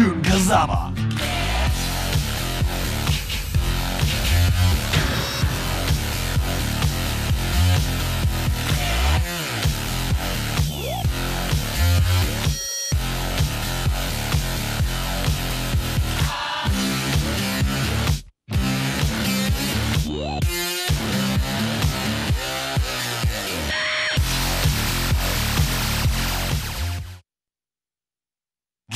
Jun Kazama.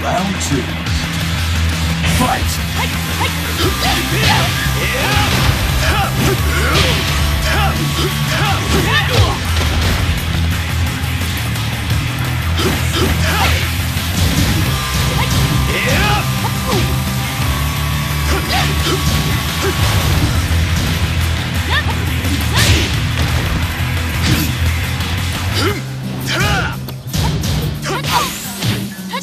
Round two. Fight!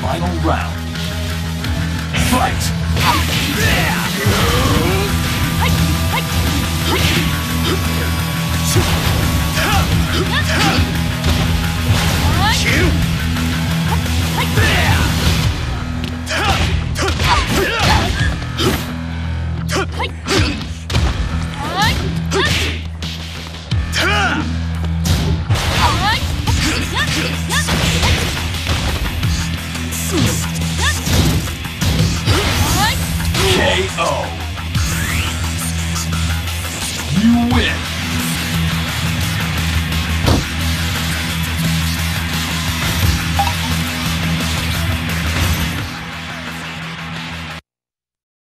Final round. KO.